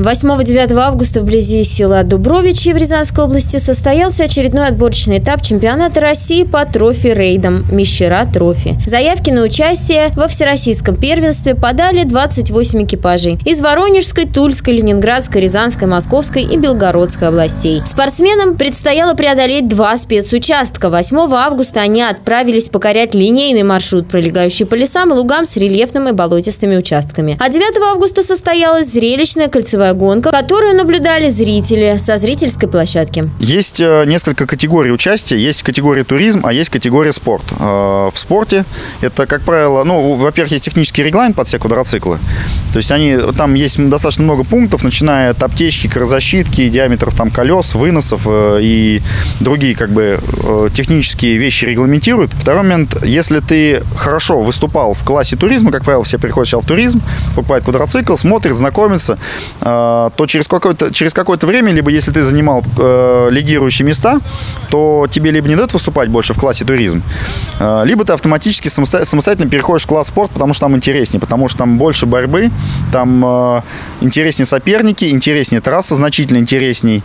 8-9 августа вблизи села Дубровичи в Рязанской области состоялся очередной отборочный этап чемпионата России по трофи-рейдам «Мещера трофи». Заявки на участие во всероссийском первенстве подали 28 экипажей из Воронежской, Тульской, Ленинградской, Рязанской, Московской и Белгородской областей. Спортсменам предстояло преодолеть два спецучастка. 8 августа они отправились покорять линейный маршрут, пролегающий по лесам и лугам с рельефными и болотистыми участками. А 9 августа состоялась зрелищная кольцевая гонка, которую наблюдали зрители со зрительской площадки. Есть э, несколько категорий участия. Есть категория туризм, а есть категория спорт. Э, в спорте это, как правило, ну, во-первых, есть технический регламент под все квадроциклы. То есть они, там есть достаточно много пунктов, начиная от аптечки, крозащитки, диаметров там колес, выносов э, и другие как бы технические вещи регламентируют. Второй момент, если ты хорошо выступал в классе туризма, как правило, все приходят сейчас в туризм, покупают квадроцикл, смотрят, знакомятся, то через какое-то, через какое-то время, либо если ты занимал э, лидирующие места, то тебе либо не дают выступать больше в классе туризм, э, либо ты автоматически самостоятельно переходишь в класс спорт, потому что там интереснее, потому что там больше борьбы, там интереснее соперники, интереснее трасса, значительно интересней.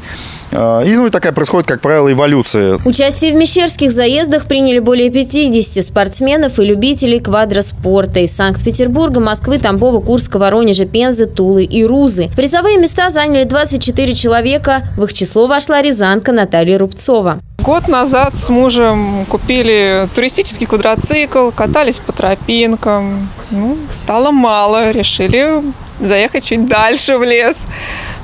И ну и такая происходит, как правило, эволюция. Участие в Мещерских заездах приняли более 50 спортсменов и любителей квадроспорта из Санкт-Петербурга, Москвы, Тамбова, Курска, Воронежа, Пензы, Тулы и Рузы. Призовые места заняли 24 человека. В их число вошла рязанка Наталья Рубцова. Год назад с мужем купили туристический квадроцикл, катались по тропинкам. Ну, стало мало, решили заехать чуть дальше в лес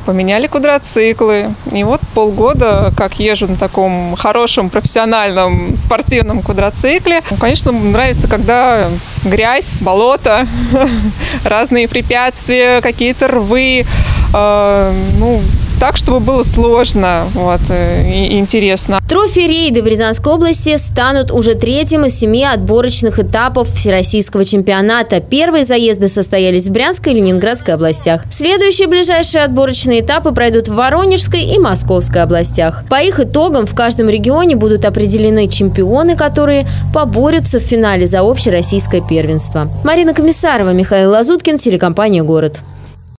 поменяли квадроциклы. И вот полгода, как езжу на таком хорошем профессиональном спортивном квадроцикле. Ну, конечно, нравится, когда грязь, болото, разные препятствия, какие-то рвы. Э, ну, так, чтобы было сложно вот, э, и интересно. Трофи-рейды в Рязанской области станут уже третьим из семи отборочных этапов Всероссийского чемпионата. Первые заезды состоялись в Брянской и Ленинградской областях. Следующие ближайшие отборочные этапы пройдут в Воронежской и Московской областях. По их итогам в каждом регионе будут определены чемпионы, которые поборются в финале за общероссийское первенство. Марина Комиссарова, Михаил Лазуткин, телекомпания «Город».